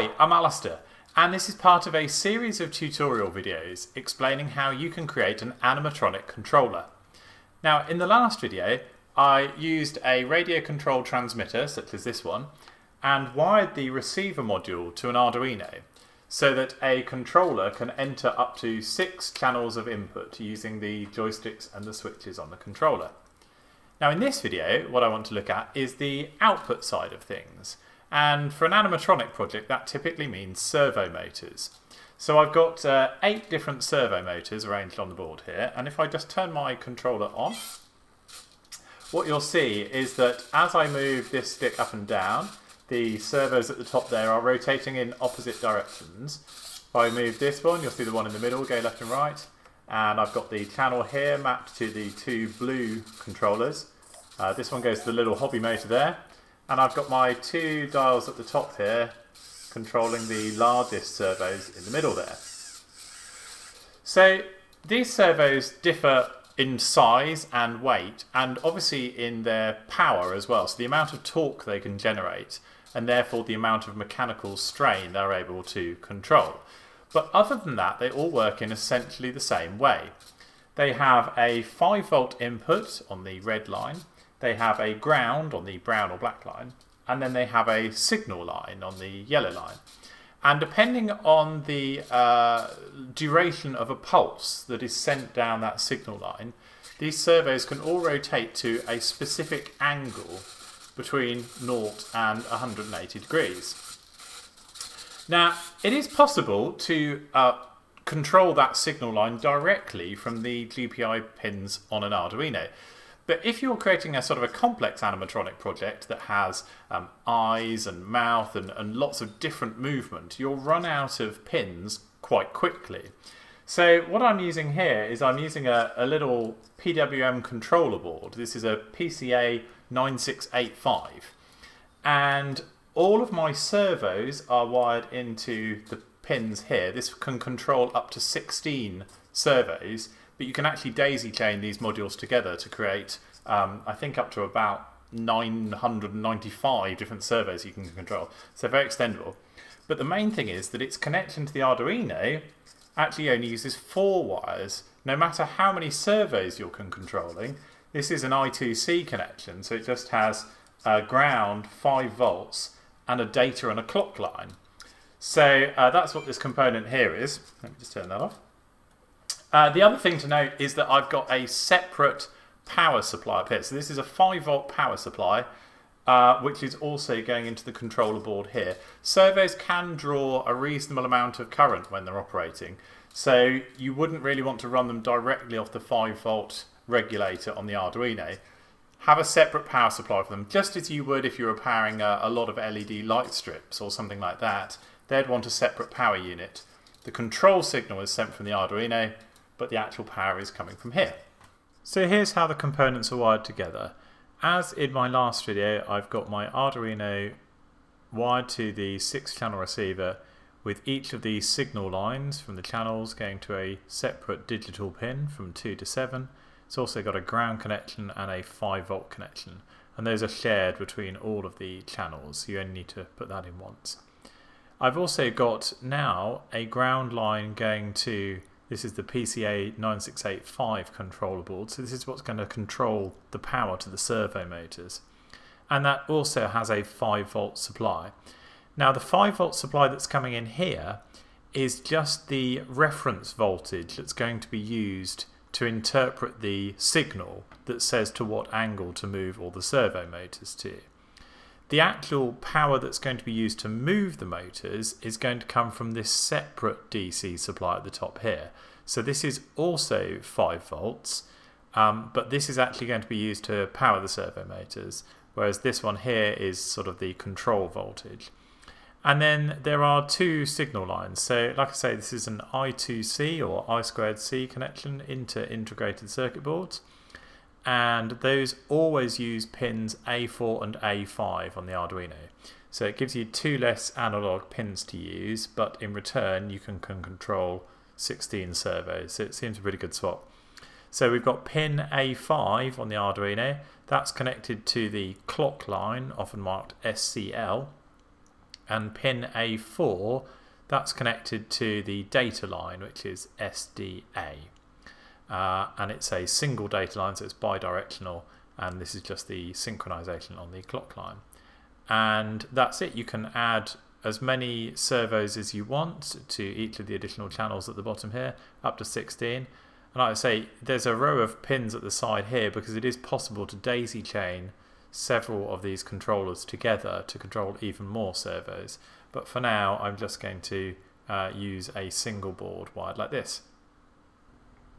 Hi, I'm Alistair, and this is part of a series of tutorial videos explaining how you can create an animatronic controller. Now, in the last video, I used a radio control transmitter, such as this one, and wired the receiver module to an Arduino so that a controller can enter up to six channels of input using the joysticks and the switches on the controller. Now in this video, what I want to look at is the output side of things. And for an animatronic project, that typically means servo motors. So I've got uh, eight different servo motors arranged on the board here. And if I just turn my controller on, what you'll see is that as I move this stick up and down, the servos at the top there are rotating in opposite directions. If I move this one, you'll see the one in the middle go left and right. And I've got the channel here mapped to the two blue controllers. Uh, this one goes to the little hobby motor there. And I've got my two dials at the top here controlling the largest servos in the middle there. So these servos differ in size and weight and obviously in their power as well. So the amount of torque they can generate and therefore the amount of mechanical strain they're able to control. But other than that, they all work in essentially the same way. They have a 5 volt input on the red line they have a ground on the brown or black line, and then they have a signal line on the yellow line. And depending on the uh, duration of a pulse that is sent down that signal line, these servos can all rotate to a specific angle between 0 and 180 degrees. Now, it is possible to uh, control that signal line directly from the GPIO pins on an Arduino. But if you're creating a sort of a complex animatronic project that has um, eyes and mouth and, and lots of different movement, you'll run out of pins quite quickly. So what I'm using here is I'm using a, a little PWM controller board. This is a PCA 9685. And all of my servos are wired into the pins here. This can control up to 16 servos but you can actually daisy chain these modules together to create, um, I think, up to about 995 different servos you can control. So very extendable. But the main thing is that its connection to the Arduino actually only uses four wires, no matter how many servos you're controlling. This is an I2C connection, so it just has a ground, 5 volts, and a data and a clock line. So uh, that's what this component here is. Let me just turn that off. Uh, the other thing to note is that I've got a separate power supply up here. So this is a 5 volt power supply, uh, which is also going into the controller board here. Servos can draw a reasonable amount of current when they're operating. So you wouldn't really want to run them directly off the 5 volt regulator on the Arduino. Have a separate power supply for them, just as you would if you were powering a, a lot of LED light strips or something like that. They'd want a separate power unit. The control signal is sent from the Arduino, but the actual power is coming from here. So here's how the components are wired together. As in my last video, I've got my Arduino wired to the 6 channel receiver with each of these signal lines from the channels going to a separate digital pin from 2 to 7. It's also got a ground connection and a 5 volt connection and those are shared between all of the channels you only need to put that in once. I've also got now a ground line going to this is the PCA 9685 controller board. So this is what's going to control the power to the servo motors. And that also has a 5 volt supply. Now the 5 volt supply that's coming in here is just the reference voltage that's going to be used to interpret the signal that says to what angle to move all the servo motors to. The actual power that's going to be used to move the motors is going to come from this separate DC supply at the top here. So this is also 5 volts, um, but this is actually going to be used to power the servo motors, whereas this one here is sort of the control voltage. And then there are two signal lines. So like I say, this is an I2C or I squared C connection inter integrated circuit boards and those always use pins A4 and A5 on the Arduino. So it gives you two less analog pins to use, but in return you can, can control 16 servos. So it seems a pretty good swap. So we've got pin A5 on the Arduino. That's connected to the clock line, often marked SCL. and pin A4 that's connected to the data line which is SDA uh, and it's a single data line so it's bidirectional and this is just the synchronization on the clock line. And that's it. You can add as many servos as you want to each of the additional channels at the bottom here up to 16 and like I say there's a row of pins at the side here because it is possible to daisy chain several of these controllers together to control even more servos. But for now I'm just going to uh, use a single board wired like this.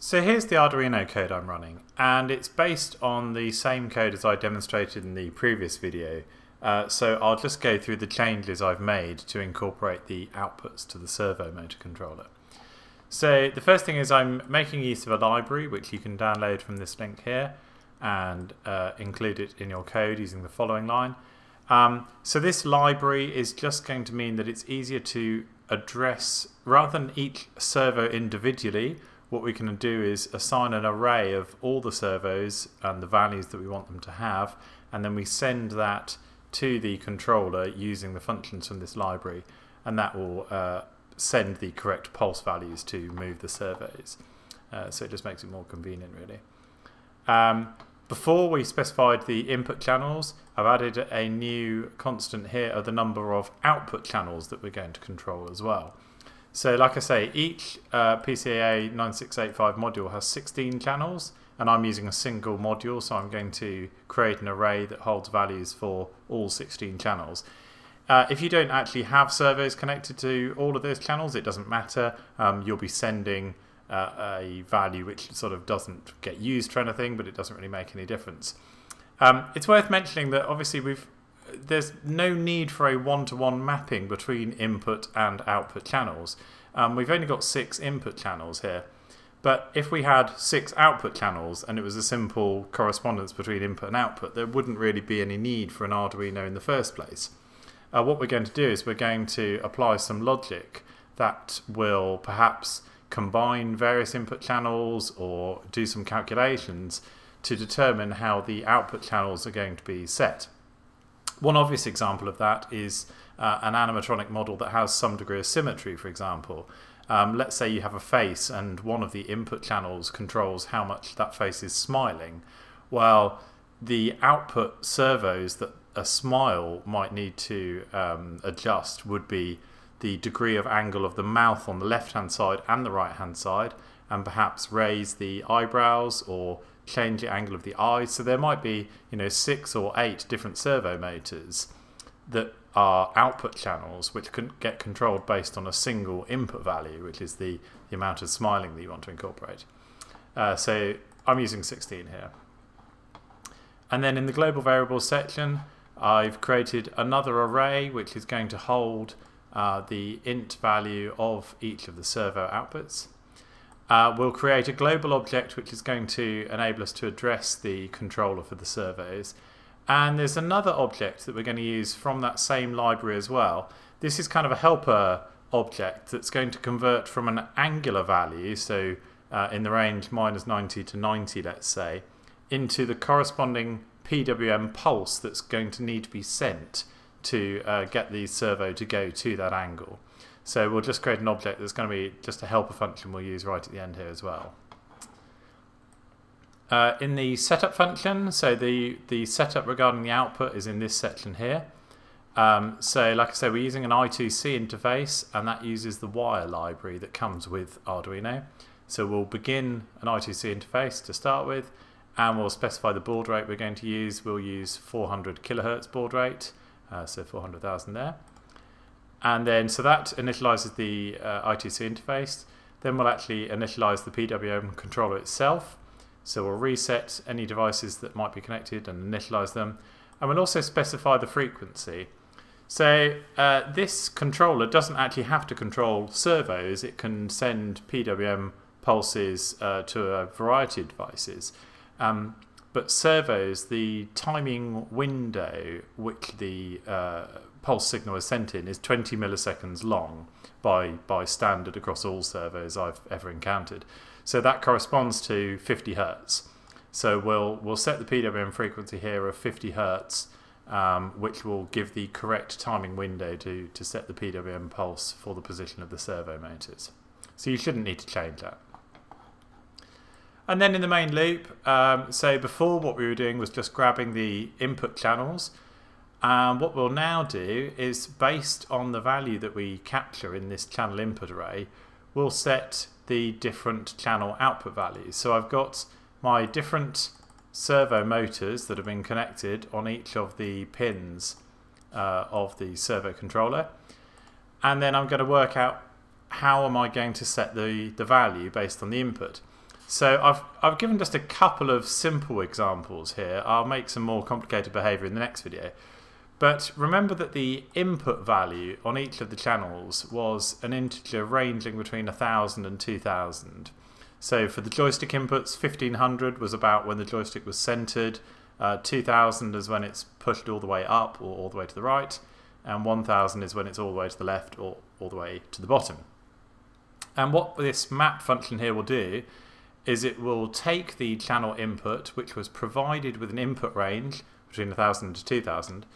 So here's the Arduino code I'm running and it's based on the same code as I demonstrated in the previous video uh, so I'll just go through the changes I've made to incorporate the outputs to the servo motor controller. So the first thing is I'm making use of a library which you can download from this link here and uh, include it in your code using the following line. Um, so this library is just going to mean that it's easier to address, rather than each servo individually, what we can do is assign an array of all the servos and the values that we want them to have, and then we send that to the controller using the functions from this library, and that will uh, send the correct pulse values to move the servos. Uh, so it just makes it more convenient, really. Um, before we specified the input channels, I've added a new constant here of the number of output channels that we're going to control as well. So like I say, each uh, PCA 9685 module has 16 channels and I'm using a single module so I'm going to create an array that holds values for all 16 channels. Uh, if you don't actually have servos connected to all of those channels, it doesn't matter. Um, you'll be sending uh, a value which sort of doesn't get used for anything, but it doesn't really make any difference. Um, it's worth mentioning that obviously we've there's no need for a one-to-one -one mapping between input and output channels. Um, we've only got six input channels here. But if we had six output channels and it was a simple correspondence between input and output, there wouldn't really be any need for an Arduino in the first place. Uh, what we're going to do is we're going to apply some logic that will perhaps combine various input channels or do some calculations to determine how the output channels are going to be set. One obvious example of that is uh, an animatronic model that has some degree of symmetry, for example. Um, let's say you have a face and one of the input channels controls how much that face is smiling. Well, the output servos that a smile might need to um, adjust would be the degree of angle of the mouth on the left hand side and the right hand side and perhaps raise the eyebrows or change the angle of the eyes. So there might be, you know, six or eight different servo motors that are output channels which can get controlled based on a single input value, which is the, the amount of smiling that you want to incorporate. Uh, so I'm using 16 here. And then in the global variables section, I've created another array which is going to hold uh, the int value of each of the servo outputs. Uh, we'll create a global object which is going to enable us to address the controller for the servos. And there's another object that we're going to use from that same library as well. This is kind of a helper object that's going to convert from an angular value, so uh, in the range minus 90 to 90, let's say, into the corresponding PWM pulse that's going to need to be sent to uh, get the servo to go to that angle. So we'll just create an object that's going to be just a helper function we'll use right at the end here as well. Uh, in the setup function, so the, the setup regarding the output is in this section here. Um, so like I said, we're using an I2C interface and that uses the wire library that comes with Arduino. So we'll begin an I2C interface to start with and we'll specify the baud rate we're going to use. We'll use 400 kilohertz baud rate uh, so 400,000 there. And then, so that initializes the uh, I2C interface. Then we'll actually initialize the PWM controller itself. So we'll reset any devices that might be connected and initialize them. And we'll also specify the frequency. So uh, this controller doesn't actually have to control servos. It can send PWM pulses uh, to a variety of devices. Um, but servos, the timing window which the uh, pulse signal is sent in is 20 milliseconds long by, by standard across all servos I've ever encountered. So that corresponds to 50 hertz. So we'll, we'll set the PWM frequency here of 50 hertz um, which will give the correct timing window to, to set the PWM pulse for the position of the servo motors. So you shouldn't need to change that. And then in the main loop, um, so before what we were doing was just grabbing the input channels. And what we'll now do is based on the value that we capture in this channel input array, we'll set the different channel output values. So I've got my different servo motors that have been connected on each of the pins uh, of the servo controller. And then I'm going to work out how am I going to set the, the value based on the input. So I've, I've given just a couple of simple examples here. I'll make some more complicated behavior in the next video. But remember that the input value on each of the channels was an integer ranging between 1000 and 2000. So for the joystick inputs, 1500 was about when the joystick was centered, uh, 2000 is when it's pushed all the way up or all the way to the right, and 1000 is when it's all the way to the left or all the way to the bottom. And what this map function here will do is it will take the channel input, which was provided with an input range between 1000 to 2000,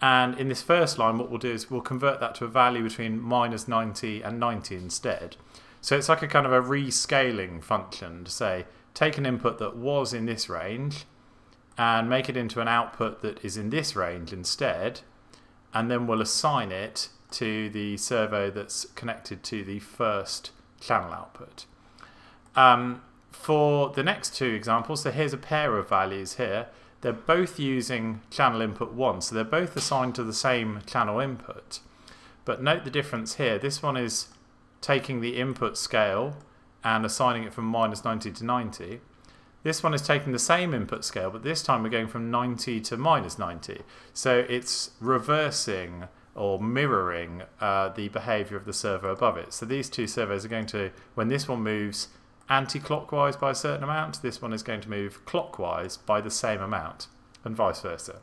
and in this first line what we'll do is we'll convert that to a value between minus 90 and 90 instead. So it's like a kind of a rescaling function to say take an input that was in this range and make it into an output that is in this range instead and then we'll assign it to the servo that's connected to the first channel output. Um, for the next two examples, so here's a pair of values here. They're both using channel input 1, so they're both assigned to the same channel input. But note the difference here. This one is taking the input scale and assigning it from minus 90 to 90. This one is taking the same input scale, but this time we're going from 90 to minus 90. So it's reversing or mirroring uh, the behavior of the servo above it. So these two servos are going to, when this one moves anti-clockwise by a certain amount, this one is going to move clockwise by the same amount, and vice versa.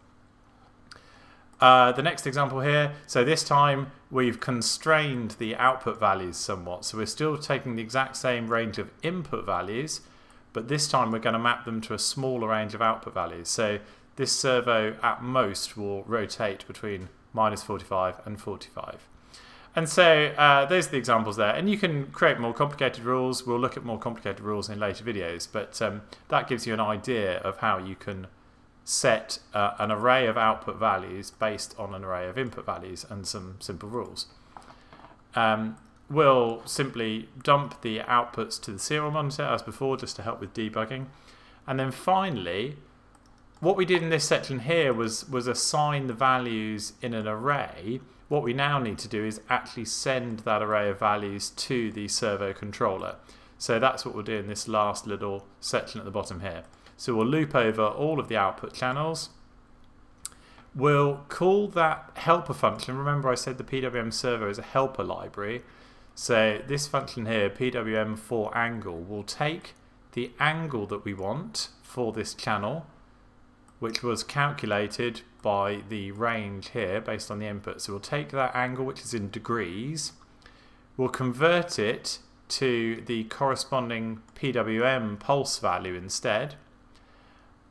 Uh, the next example here, so this time we've constrained the output values somewhat. So we're still taking the exact same range of input values, but this time we're going to map them to a smaller range of output values. So this servo at most will rotate between minus 45 and 45. And so uh, those are the examples there. And you can create more complicated rules. We'll look at more complicated rules in later videos. But um, that gives you an idea of how you can set uh, an array of output values based on an array of input values and some simple rules. Um, we'll simply dump the outputs to the serial monitor as before just to help with debugging. And then finally, what we did in this section here was, was assign the values in an array what we now need to do is actually send that array of values to the servo controller. So that's what we'll do in this last little section at the bottom here. So we'll loop over all of the output channels. We'll call that helper function. Remember I said the PWM servo is a helper library. So this function here, PWM for angle, will take the angle that we want for this channel which was calculated by the range here based on the input. So we'll take that angle, which is in degrees, we'll convert it to the corresponding PWM pulse value instead,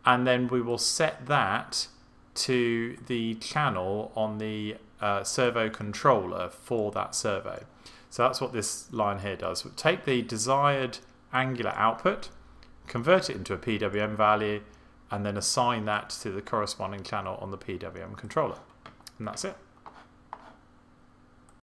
and then we will set that to the channel on the uh, servo controller for that servo. So that's what this line here does. We'll take the desired angular output, convert it into a PWM value, and then assign that to the corresponding channel on the PWM controller. And that's it.